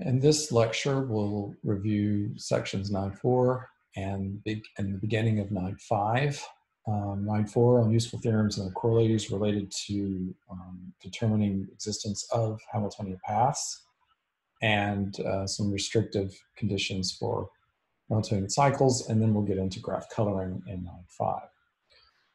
In this lecture, we'll review sections 9.4 and, and the beginning of 9.5. Um, 9.4 on useful theorems and the corollaries related to um, determining existence of Hamiltonian paths and uh, some restrictive conditions for Hamiltonian cycles, and then we'll get into graph coloring in 9.5.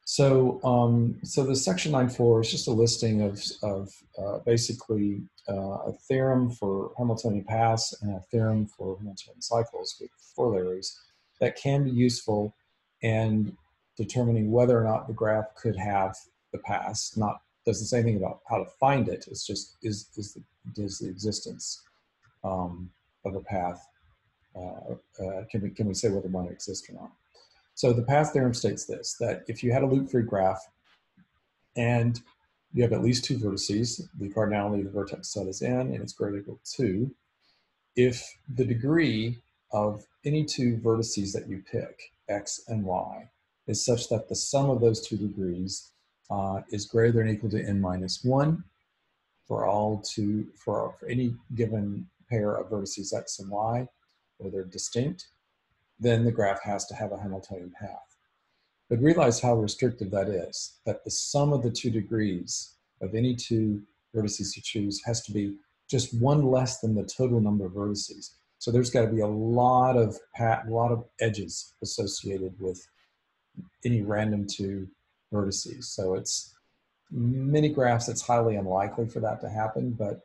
So, um, so the section 9.4 is just a listing of, of uh, basically uh, a theorem for Hamiltonian paths and a theorem for Hamiltonian cycles with corollaries that can be useful in determining whether or not the graph could have the paths. Not doesn't say anything about how to find it. It's just is is the, is the existence um, of a path. Uh, uh, can we can we say whether one exists or not? So the path theorem states this, that if you had a loop-free graph and you have at least two vertices, the cardinality of the vertex set is n and it's greater than equal to 2, if the degree of any two vertices that you pick, x and y, is such that the sum of those two degrees uh, is greater than or equal to n minus 1 for all two, for, for any given pair of vertices x and y, where they're distinct, then the graph has to have a Hamiltonian path. But realize how restrictive that is, that the sum of the two degrees of any two vertices you choose has to be just one less than the total number of vertices. So there's got to be a lot of pat, a lot of edges associated with any random two vertices. So it's many graphs, it's highly unlikely for that to happen, but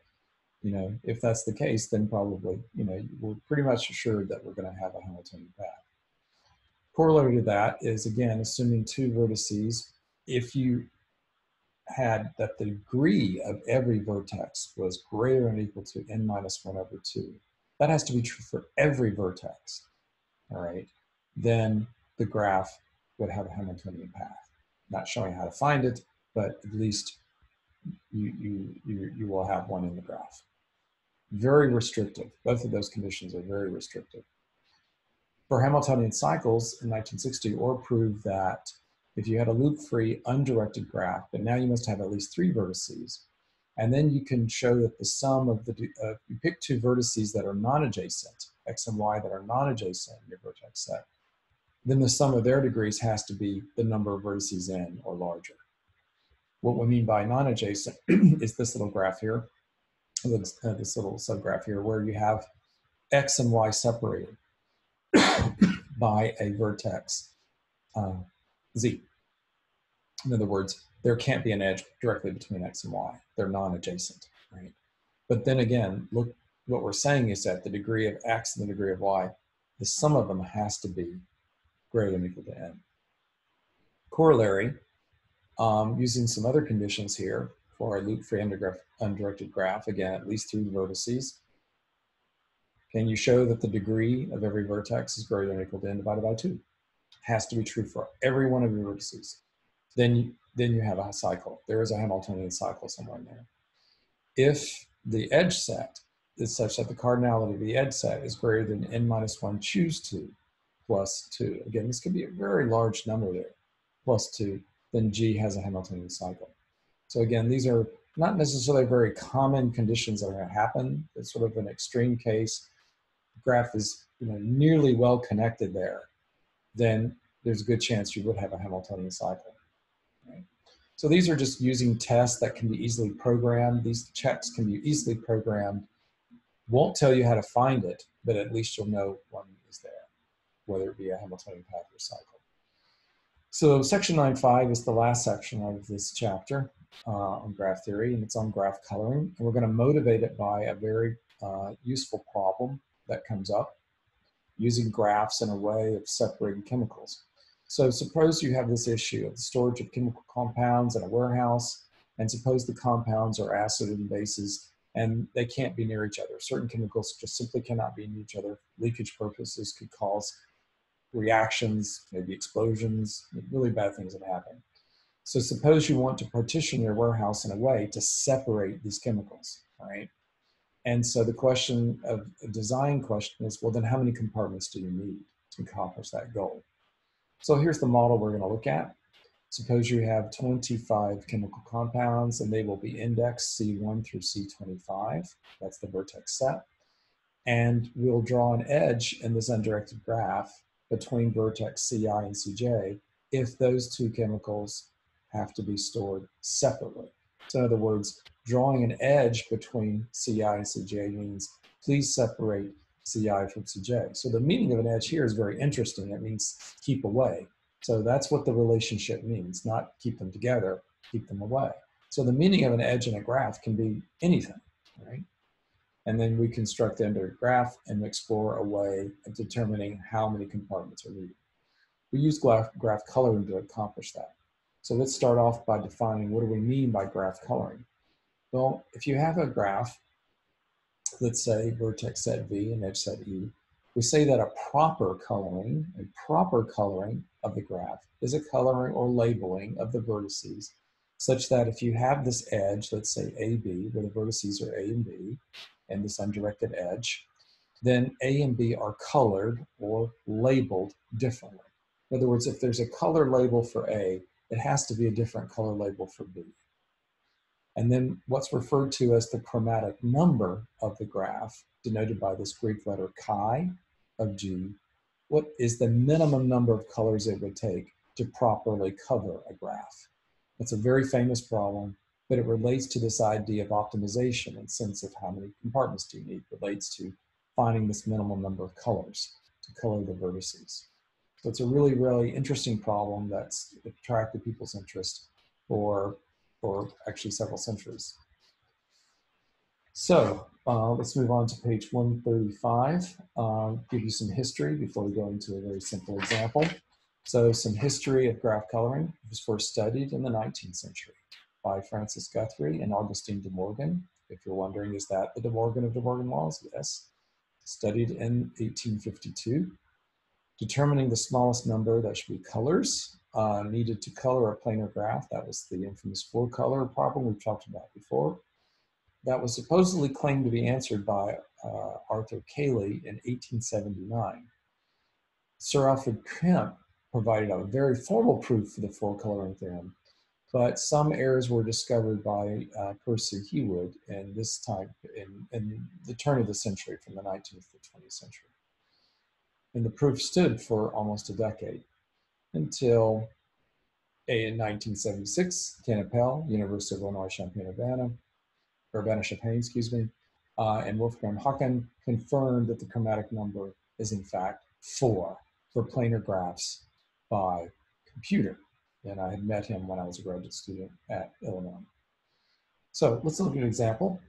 you know, if that's the case, then probably, you know, we're pretty much assured that we're going to have a Hamiltonian path. Corollary to that is, again, assuming two vertices, if you had that the degree of every vertex was greater than or equal to n minus 1 over 2, that has to be true for every vertex, all right, then the graph would have a Hamiltonian path. Not showing how to find it, but at least you, you, you, you will have one in the graph. Very restrictive. Both of those conditions are very restrictive. For Hamiltonian cycles in 1960, Ore proved that if you had a loop-free undirected graph, but now you must have at least three vertices, and then you can show that the sum of the, uh, you pick two vertices that are non-adjacent, x and y that are non-adjacent in your vertex set, then the sum of their degrees has to be the number of vertices n or larger. What we mean by non-adjacent is this little graph here, this, uh, this little subgraph here, where you have x and y separated by a vertex uh, z. In other words, there can't be an edge directly between x and y. They're non-adjacent, right? But then again, look, what we're saying is that the degree of x and the degree of y, the sum of them has to be greater than equal to n. Corollary, um, using some other conditions here for a loop-free undirected graph, again, at least three vertices. Can you show that the degree of every vertex is greater than or equal to n divided by 2? Has to be true for every one of your vertices. Then you, then you have a cycle. There is a Hamiltonian cycle somewhere in there. If the edge set is such that the cardinality of the edge set is greater than n minus 1 choose 2 plus 2. Again, this could be a very large number there, plus 2 then G has a Hamiltonian cycle. So again, these are not necessarily very common conditions that are going to happen. It's sort of an extreme case. The graph is you know, nearly well connected there. Then there's a good chance you would have a Hamiltonian cycle. So these are just using tests that can be easily programmed. These checks can be easily programmed. Won't tell you how to find it, but at least you'll know one is there, whether it be a Hamiltonian path or cycle. So section 9.5 is the last section of this chapter uh, on graph theory, and it's on graph coloring. And we're going to motivate it by a very uh, useful problem that comes up using graphs in a way of separating chemicals. So suppose you have this issue of the storage of chemical compounds in a warehouse, and suppose the compounds are acid and bases, and they can't be near each other. Certain chemicals just simply cannot be near each other. Leakage purposes could cause reactions, maybe explosions, really bad things have happened. So suppose you want to partition your warehouse in a way to separate these chemicals, right? And so the question of design question is, well, then how many compartments do you need to accomplish that goal? So here's the model we're gonna look at. Suppose you have 25 chemical compounds and they will be indexed C1 through C25. That's the vertex set. And we'll draw an edge in this undirected graph between vertex CI and CJ if those two chemicals have to be stored separately. So in other words, drawing an edge between CI and CJ means please separate CI from CJ. So the meaning of an edge here is very interesting. It means keep away. So that's what the relationship means, not keep them together, keep them away. So the meaning of an edge in a graph can be anything, right? And then we construct the under graph and explore a way of determining how many compartments are needed. We use graph, graph coloring to accomplish that. So let's start off by defining what do we mean by graph coloring. Well, if you have a graph, let's say vertex set V and edge set E, we say that a proper coloring, a proper coloring of the graph is a coloring or labeling of the vertices such that if you have this edge, let's say AB, where the vertices are A and B, and this undirected edge, then A and B are colored or labeled differently. In other words, if there's a color label for A, it has to be a different color label for B. And then what's referred to as the chromatic number of the graph, denoted by this Greek letter chi of G, what is the minimum number of colors it would take to properly cover a graph. It's a very famous problem, but it relates to this idea of optimization and sense of how many compartments do you need, it relates to finding this minimum number of colors to color the vertices. So it's a really, really interesting problem that's attracted people's interest for, for actually several centuries. So uh, let's move on to page 135. Uh, give you some history before we go into a very simple example. So some history of graph coloring was first studied in the 19th century by Francis Guthrie and Augustine de Morgan. If you're wondering, is that the De Morgan of De Morgan laws? Yes. Studied in 1852 determining the smallest number that should be colors uh, needed to color a planar graph. That was the infamous four color problem we've talked about before. That was supposedly claimed to be answered by uh, Arthur Cayley in 1879. Sir Alfred Kempe provided a very formal proof for the four coloring theorem, but some errors were discovered by uh, Percy Heawood in this time, in, in the turn of the century, from the 19th to 20th century. And the proof stood for almost a decade until in 1976, Ken Appel, University of Illinois Champaign-Urbana, Urbana-Champaign, excuse me, uh, and Wolfgang Haken confirmed that the chromatic number is in fact four for planar graphs by computer. And I had met him when I was a graduate student at Illinois. So let's look at an example.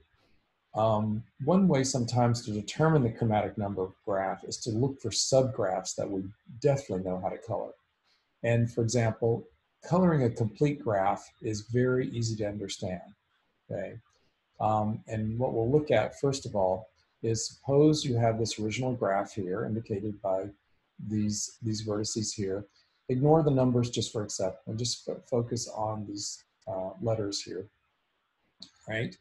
Um, one way sometimes to determine the chromatic number of graph is to look for subgraphs that we definitely know how to color. And for example, coloring a complete graph is very easy to understand, okay? Um, and what we'll look at first of all is suppose you have this original graph here indicated by these, these vertices here. Ignore the numbers just for a second and just focus on these uh, letters here, right?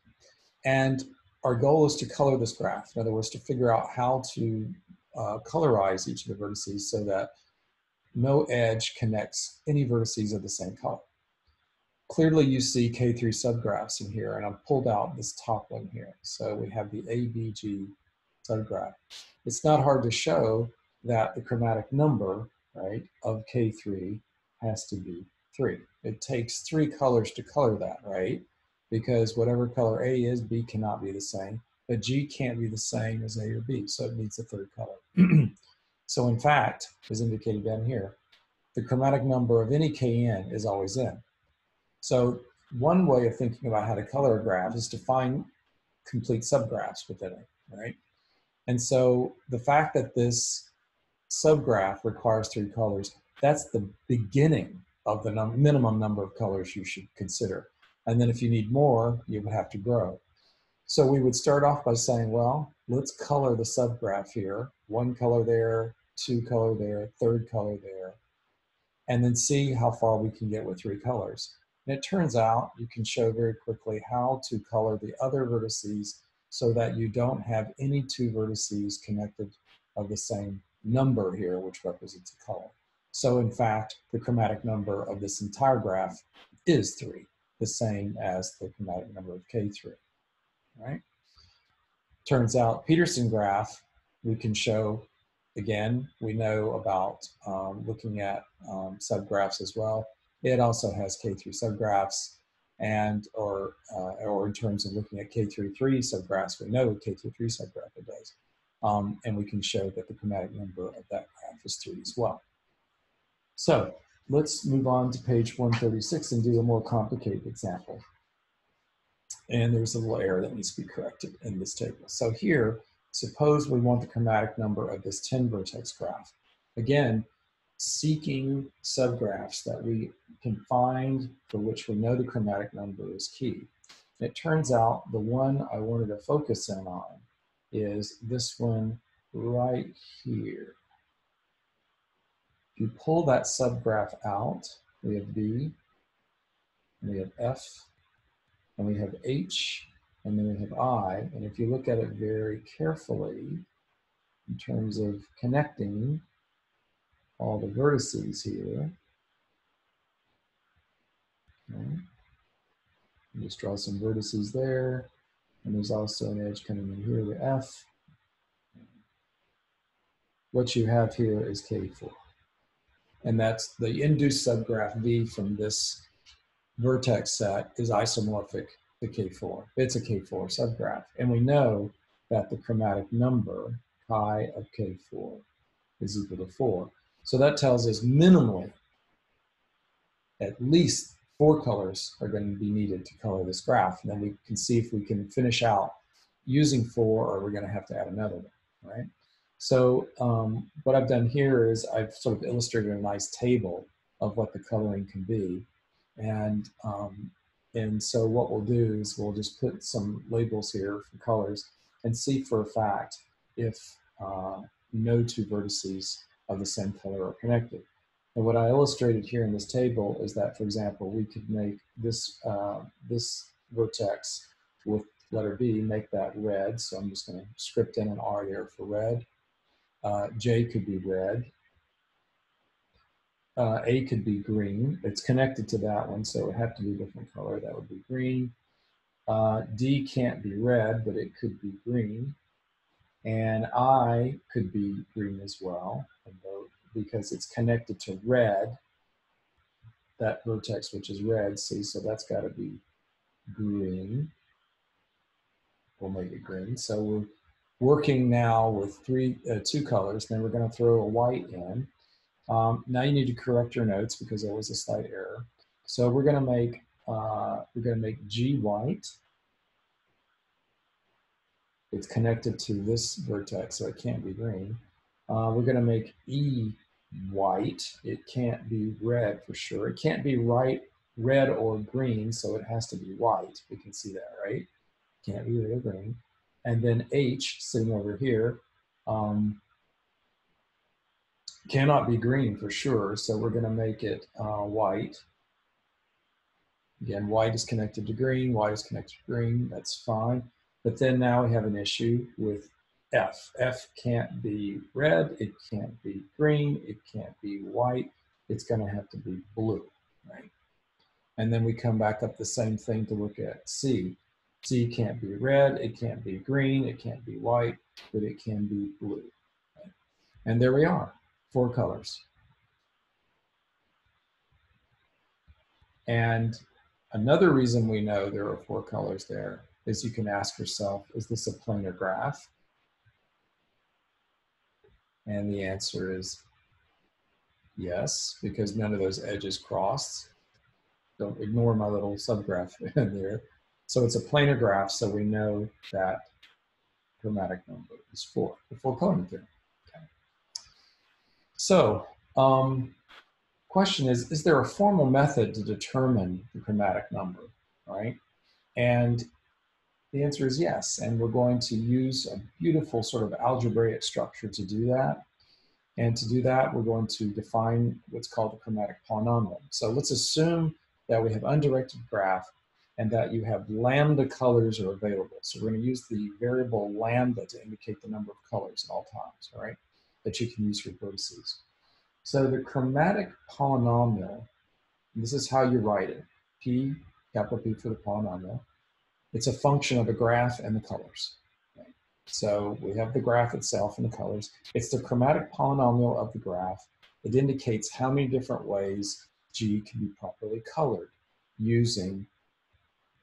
And our goal is to color this graph. In other words, to figure out how to uh, colorize each of the vertices so that no edge connects any vertices of the same color. Clearly you see K3 subgraphs in here and I've pulled out this top one here. So we have the ABG subgraph. It's not hard to show that the chromatic number, right, of K3 has to be three. It takes three colors to color that, right? because whatever color A is, B cannot be the same, but G can't be the same as A or B, so it needs a third color. so in fact, as indicated down here, the chromatic number of any Kn is always n. So one way of thinking about how to color a graph is to find complete subgraphs within it, right? And so the fact that this subgraph requires three colors, that's the beginning of the num minimum number of colors you should consider. And then if you need more, you would have to grow. So we would start off by saying, well, let's color the subgraph here. One color there, two color there, third color there, and then see how far we can get with three colors. And it turns out you can show very quickly how to color the other vertices so that you don't have any two vertices connected of the same number here, which represents a color. So in fact, the chromatic number of this entire graph is three the same as the chromatic number of K3, right? Turns out Petersen graph we can show, again, we know about um, looking at um, subgraphs as well. It also has K3 subgraphs and or uh, or in terms of looking at K33 subgraphs, we know K33 subgraph it does. Um, and we can show that the chromatic number of that graph is 3 as well. So let's move on to page 136 and do a more complicated example. And there's a little error that needs to be corrected in this table. So here, suppose we want the chromatic number of this 10 vertex graph. Again, seeking subgraphs that we can find for which we know the chromatic number is key. it turns out the one I wanted to focus in on is this one right here. If you pull that subgraph out, we have B, we have F, and we have H, and then we have I. And if you look at it very carefully, in terms of connecting, all the vertices here. Okay. Just draw some vertices there. And there's also an edge coming in here, the F. What you have here is K4. And that's the induced subgraph V from this vertex set is isomorphic to K4. It's a K4 subgraph. And we know that the chromatic number, chi of K4, is equal to 4. So that tells us minimally at least four colors are going to be needed to color this graph. And then we can see if we can finish out using four or we're going to have to add another one, right? So um, what I've done here is I've sort of illustrated a nice table of what the coloring can be. And, um, and so what we'll do is we'll just put some labels here for colors and see for a fact if uh, no two vertices of the same color are connected. And what I illustrated here in this table is that, for example, we could make this, uh, this vertex with letter B, make that red. So I'm just going to script in an R there for red. Uh, J could be red. Uh, A could be green. It's connected to that one, so it would have to be a different color. That would be green. Uh, D can't be red, but it could be green. And I could be green as well because it's connected to red, that vertex which is red, see, so that's got to be green. We'll make it green. So we're working now with three, uh, two colors, then we're going to throw a white in. Um, now you need to correct your notes because there was a slight error. So we're going to make uh, we're going to make G white. It's connected to this vertex, so it can't be green. Uh, we're going to make E white. It can't be red for sure. It can't be right, red or green, so it has to be white. We can see that, right? Can't be red or green. And then H, sitting over here, um, cannot be green for sure, so we're going to make it uh, white. Again, white is connected to green, white is connected to green, that's fine. But then now we have an issue with F. F can't be red, it can't be green, it can't be white, it's going to have to be blue, right? And then we come back up the same thing to look at C. C can't be red, it can't be green, it can't be white, but it can be blue. Right? And there we are, four colors. And another reason we know there are four colors there is you can ask yourself, is this a planar graph? And the answer is yes, because none of those edges crossed. Don't ignore my little subgraph in there. So it's a planar graph, so we know that chromatic number is four, the four coloring theorem. Okay. So, um, question is, is there a formal method to determine the chromatic number, right? And the answer is yes, and we're going to use a beautiful sort of algebraic structure to do that. And to do that, we're going to define what's called a chromatic polynomial. So let's assume that we have undirected graph and that you have lambda colors are available. So we're going to use the variable lambda to indicate the number of colors at all times, all right, that you can use for vertices. So the chromatic polynomial, this is how you write it, P, capital P for the polynomial, it's a function of the graph and the colors. So we have the graph itself and the colors. It's the chromatic polynomial of the graph. It indicates how many different ways G can be properly colored using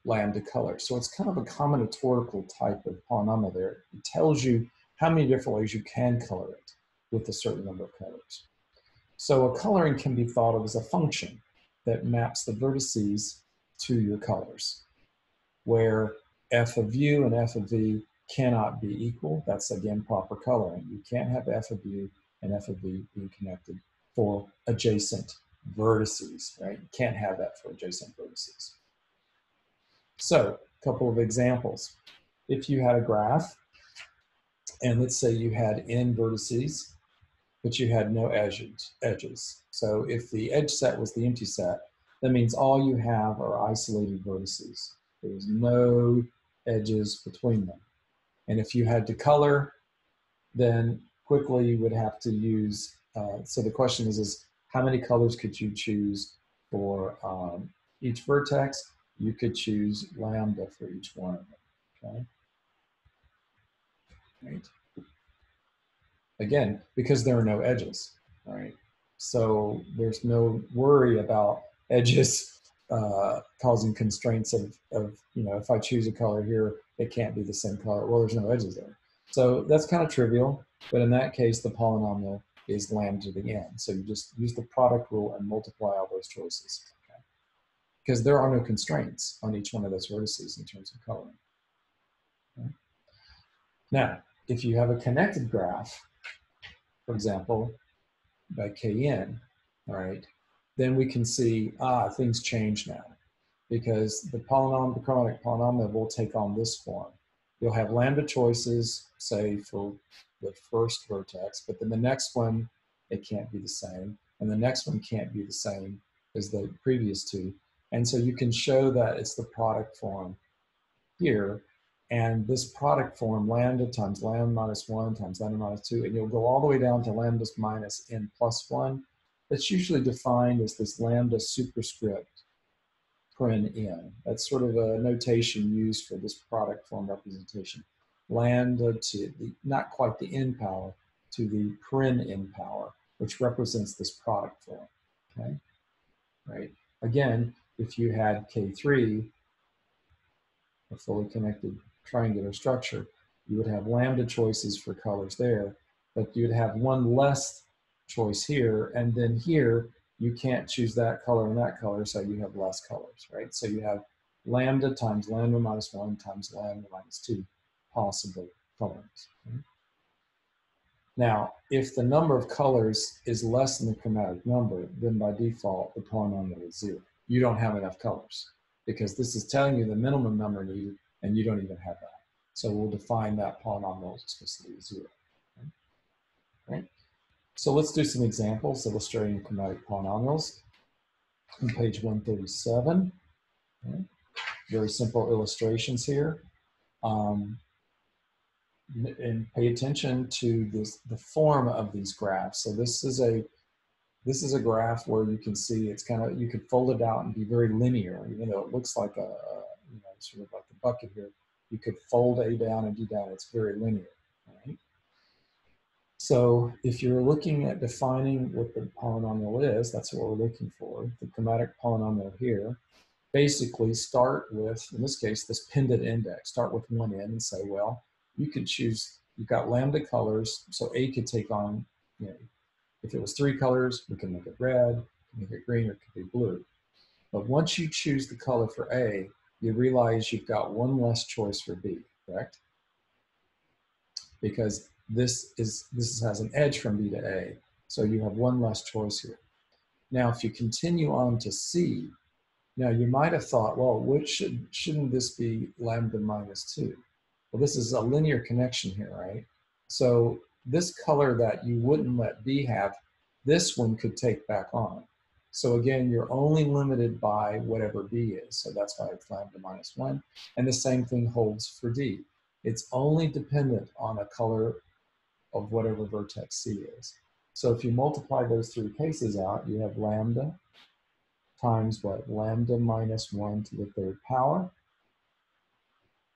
lambda color. So it's kind of a combinatorial type of polynomial there. It tells you how many different ways you can color it with a certain number of colors. So a coloring can be thought of as a function that maps the vertices to your colors, where f of u and f of v cannot be equal. That's again proper coloring. You can't have f of u and f of v being connected for adjacent vertices, right? You can't have that for adjacent vertices. So, a couple of examples. If you had a graph, and let's say you had n vertices, but you had no edges, edges. So if the edge set was the empty set, that means all you have are isolated vertices. There's no edges between them. And if you had to color, then quickly you would have to use, uh, so the question is, is how many colors could you choose for um, each vertex? You could choose lambda for each one okay? Right. Again, because there are no edges, right? So there's no worry about edges uh, causing constraints of, of, you know, if I choose a color here, it can't be the same color. Well, there's no edges there. So that's kind of trivial, but in that case, the polynomial is lambda to the n. So you just use the product rule and multiply all those choices. Okay? Because there are no constraints on each one of those vertices in terms of coloring. Okay? Now, if you have a connected graph, for example, by kn, all right, then we can see, ah, things change now because the polynomial, the chromatic polynomial will take on this form. You'll have lambda choices, say for the first vertex, but then the next one, it can't be the same. And the next one can't be the same as the previous two. And so you can show that it's the product form here. And this product form, lambda times lambda minus one times lambda minus two, and you'll go all the way down to lambda minus n plus one. That's usually defined as this lambda superscript paren n. That's sort of a notation used for this product form representation lambda to the, not quite the n power, to the paren n power, which represents this product form, okay? Right? Again, if you had K3, a fully connected triangular structure, you would have lambda choices for colors there, but you'd have one less choice here, and then here, you can't choose that color and that color, so you have less colors, right? So you have lambda times lambda minus one times lambda minus two possible colors. Now, if the number of colors is less than the chromatic number, then by default, the polynomial is zero. You don't have enough colors because this is telling you the minimum number needed and you don't even have that. So we'll define that polynomial explicitly as zero. Right? So let's do some examples illustrating chromatic polynomials on page 137. Okay. Very simple illustrations here. Um, and pay attention to this, the form of these graphs. So this is a this is a graph where you can see it's kind of you could fold it out and be very linear, even though it looks like a, you know sort of like a bucket here. You could fold A down and D down. It's very linear. Right? So if you're looking at defining what the polynomial is, that's what we're looking for. The chromatic polynomial here. Basically, start with in this case this pendant index. Start with one end and say, well, you could choose, you've got lambda colors, so A could take on, you know, if it was three colors, we can make it red, make it green, or it could be blue. But once you choose the color for A, you realize you've got one less choice for B, correct? Because this is this has an edge from B to A, so you have one less choice here. Now, if you continue on to C, now you might have thought, well, which should shouldn't this be lambda minus two? Well, this is a linear connection here, right? So this color that you wouldn't let B have, this one could take back on. So again, you're only limited by whatever B is. So that's why it's lambda minus one. And the same thing holds for D. It's only dependent on a color of whatever vertex C is. So if you multiply those three cases out, you have lambda times what? Lambda minus one to the third power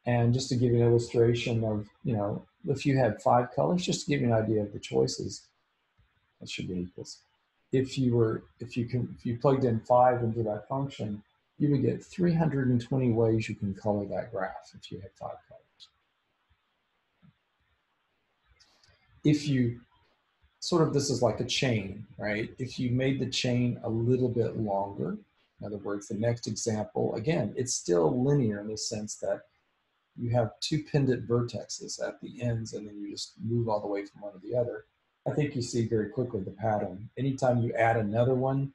And just to give you an illustration of, you know, if you had five colors, just to give you an idea of the choices, that should be equals. If you were, if you can, if you plugged in five into that function, you would get 320 ways you can color that graph if you had five colors. If you sort of, this is like a chain, right? If you made the chain a little bit longer, in other words, the next example, again, it's still linear in the sense that you have two pendant vertexes at the ends and then you just move all the way from one to the other. I think you see very quickly the pattern. Anytime you add another one,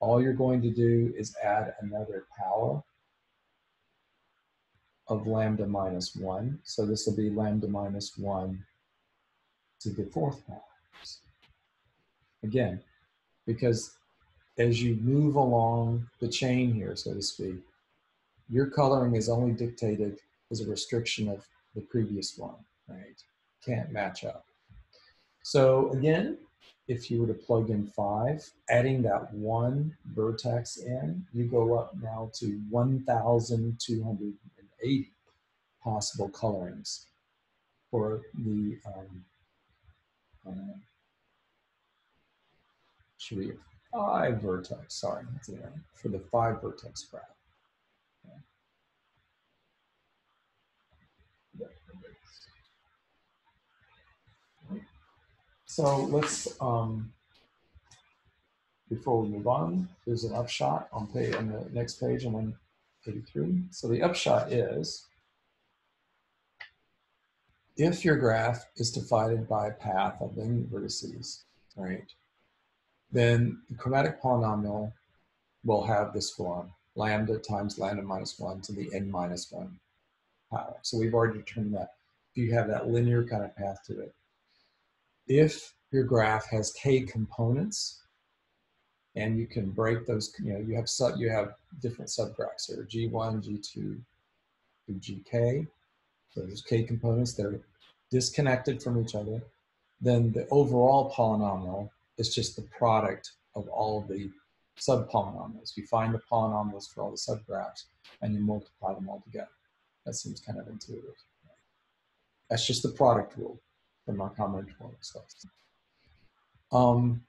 all you're going to do is add another power of lambda minus 1. So this will be lambda minus 1 to the fourth power. Again, because as you move along the chain here, so to speak, your coloring is only dictated as a restriction of the previous one, right? Can't match up. So again, if you were to plug in five, adding that one vertex in, you go up now to 1,280 possible colorings for the, um, uh, should we, five vertex, sorry, for the five vertex graph. So let's, um, before we move on, there's an upshot on, page, on the next page on 183. So the upshot is, if your graph is divided by a path of linear vertices, right, then the chromatic polynomial will have this form, lambda times lambda minus 1 to the n minus 1 power. So we've already determined that. If you have that linear kind of path to it, if your graph has k components, and you can break those, you know, you have sub, you have different subgraphs here, G1, G2, to GK. So there's k components they're disconnected from each other. Then the overall polynomial is just the product of all of the subpolynomials. You find the polynomials for all the subgraphs and you multiply them all together. That seems kind of intuitive. That's just the product rule from our combinatorial stuff. Um,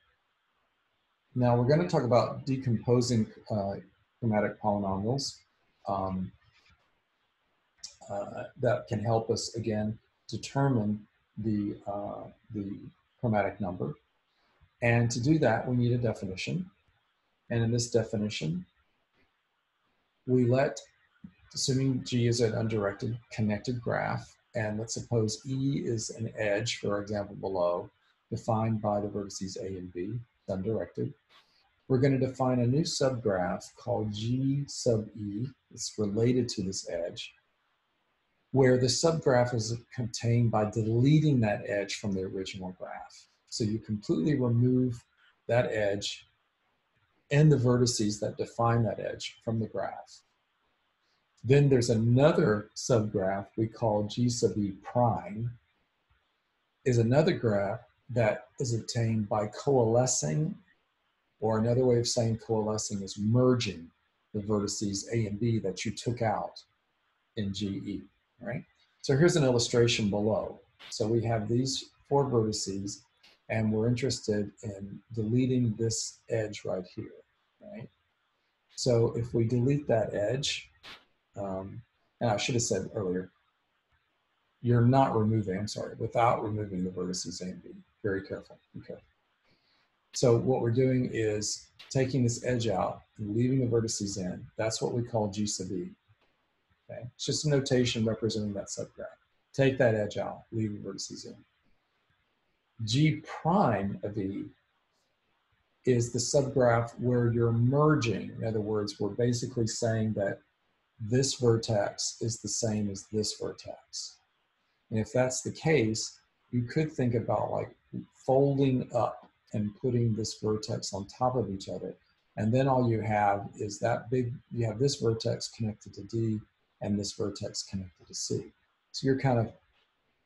now we're going to talk about decomposing uh, chromatic polynomials um, uh, that can help us again determine the, uh, the chromatic number. And to do that, we need a definition. And in this definition, we let, assuming G is an undirected connected graph, and let's suppose E is an edge, for example, below, defined by the vertices A and B, undirected. We're going to define a new subgraph called G sub E. It's related to this edge, where the subgraph is contained by deleting that edge from the original graph. So you completely remove that edge and the vertices that define that edge from the graph. Then there's another subgraph we call G sub E prime, is another graph that is obtained by coalescing, or another way of saying coalescing is merging the vertices A and B that you took out in GE, right? So here's an illustration below. So we have these four vertices and we're interested in deleting this edge right here, right? So if we delete that edge, um, and I should have said earlier, you're not removing, I'm sorry, without removing the vertices A and B. Very careful, okay. So what we're doing is taking this edge out and leaving the vertices in. That's what we call G sub E. Okay, it's just a notation representing that subgraph. Take that edge out, leave the vertices in. G prime of E is the subgraph where you're merging. In other words, we're basically saying that this vertex is the same as this vertex. And if that's the case, you could think about like folding up and putting this vertex on top of each other. And then all you have is that big, you have this vertex connected to D and this vertex connected to C. So you're kind of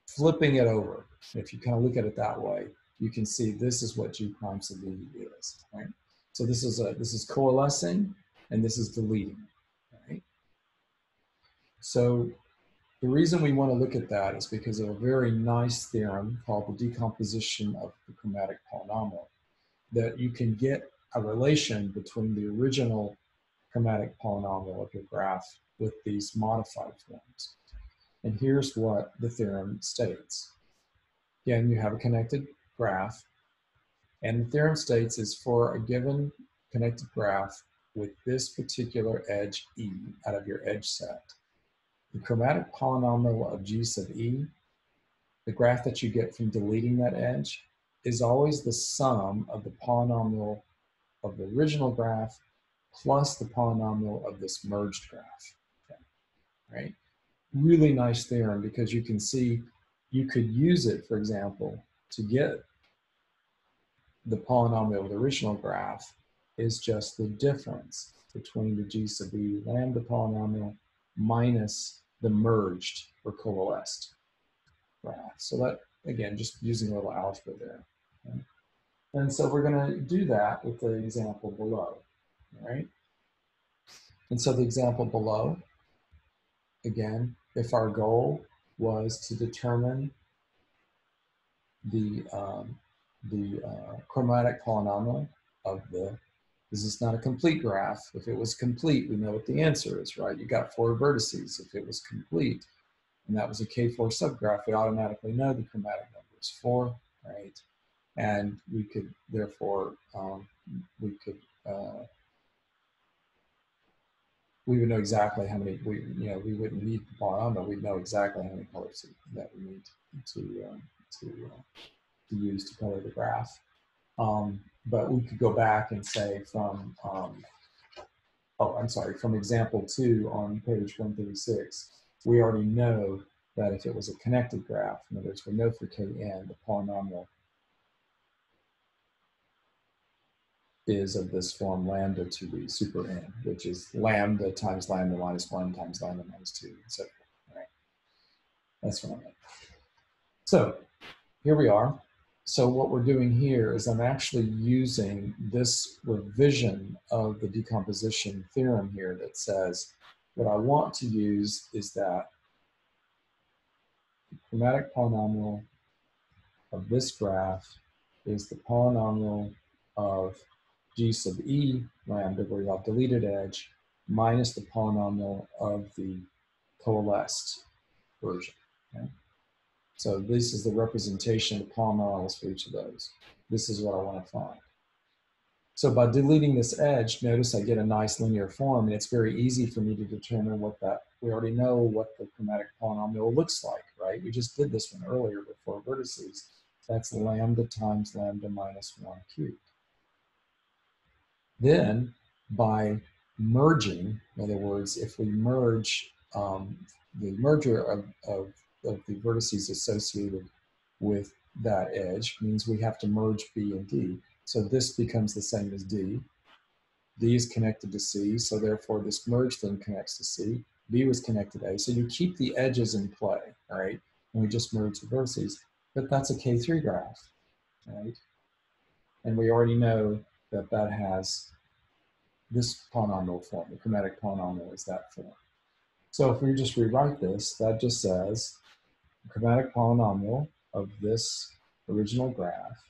flipping it over. If you kind of look at it that way, you can see this is what G prime sub E is, right? So this is a, this is coalescing and this is deleting. Right? So The reason we want to look at that is because of a very nice theorem called the decomposition of the chromatic polynomial, that you can get a relation between the original chromatic polynomial of your graph with these modified forms. And here's what the theorem states. Again, you have a connected graph, and the theorem states is for a given connected graph with this particular edge E out of your edge set, the chromatic polynomial of G sub E, the graph that you get from deleting that edge, is always the sum of the polynomial of the original graph plus the polynomial of this merged graph. Right? Really nice theorem because you can see you could use it, for example, to get the polynomial of the original graph is just the difference between the g sub e lambda polynomial minus the merged or coalesced graph. So that, again, just using a little algebra there. Okay? And so we're going to do that with the example below, right? And so the example below, again, if our goal was to determine the, um, the uh, chromatic polynomial of the, this is not a complete graph. If it was complete, we know what the answer is, right? You got four vertices. If it was complete, and that was a K4 subgraph, we automatically know the chromatic number is four, right? And we could, therefore, um, we could uh, we would know exactly how many we you know we wouldn't need the polynomial. We'd know exactly how many colors that we need to um, to uh, to use to color the graph. Um, but we could go back and say from um, oh I'm sorry from example two on page 136 we already know that if it was a connected graph in other words we know for kn the polynomial is of this form lambda to the super n, which is lambda times lambda minus 1 times lambda minus 2, etc. Right? That's what I meant. So here we are. So what we're doing here is I'm actually using this revision of the decomposition theorem here that says what I want to use is that the chromatic polynomial of this graph is the polynomial of g sub e lambda, where you have deleted edge, minus the polynomial of the coalesced version. Okay? So this is the representation of the polynomials for each of those. This is what I want to find. So by deleting this edge, notice I get a nice linear form, and it's very easy for me to determine what that, we already know what the chromatic polynomial looks like, right? We just did this one earlier with four vertices. That's lambda times lambda minus 1 cubed. Then by merging, in other words, if we merge um, the merger of, of, of the vertices associated with that edge means we have to merge B and D. So this becomes the same as D. D is connected to C, so therefore this merge thing connects to C. B was connected to A. So you keep the edges in play, right? And we just merge the vertices. But that's a K3 graph, right? And we already know that that has this polynomial form. The chromatic polynomial is that form. So if we just rewrite this, that just says the chromatic polynomial of this original graph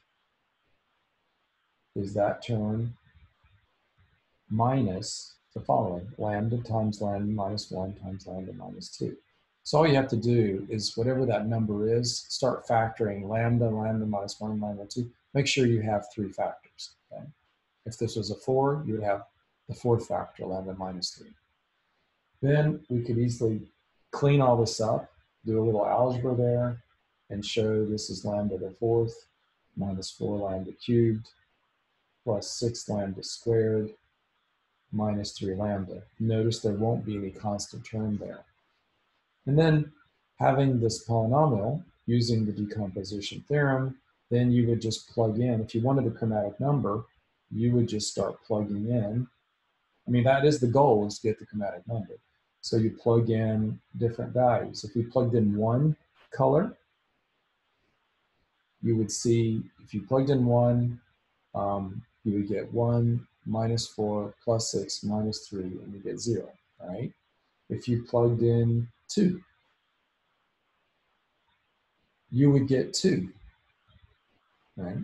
is that term minus the following, lambda times lambda minus 1 times lambda minus 2. So all you have to do is whatever that number is, start factoring lambda, lambda minus 1, lambda 2. Make sure you have three factors. Okay? If this was a 4, you would have the fourth factor, lambda minus 3. Then we could easily clean all this up, do a little algebra there, and show this is lambda to the fourth minus 4 lambda cubed plus 6 lambda squared minus 3 lambda. Notice there won't be any constant term there. And then having this polynomial using the decomposition theorem, then you would just plug in, if you wanted a chromatic number, you would just start plugging in. I mean, that is the goal is to get the chromatic number. So you plug in different values. If we plugged in one color, you would see, if you plugged in one, um, you would get one minus four plus six minus three, and you get zero, right? If you plugged in two, you would get two, right?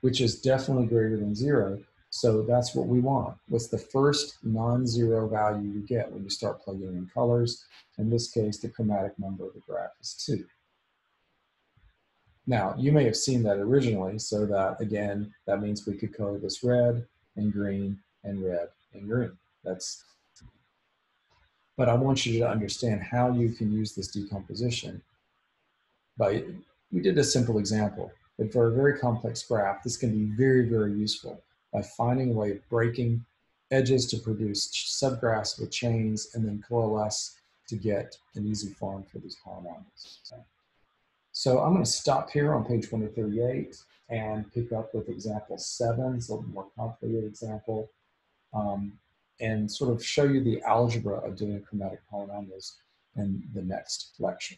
Which is definitely greater than zero. So that's what we want. What's the first non-zero value you get when you start plugging in colors? In this case, the chromatic number of the graph is two. Now, you may have seen that originally, so that again, that means we could color this red and green and red and green. That's, but I want you to understand how you can use this decomposition. By, we did a simple example, but for a very complex graph, this can be very, very useful by finding a way of breaking edges to produce subgraphs with chains and then coalesce to get an easy form for these polynomials. So I'm going to stop here on page 138 and pick up with example seven, it's a little more complicated example, um, and sort of show you the algebra of doing chromatic polynomials in the next lecture.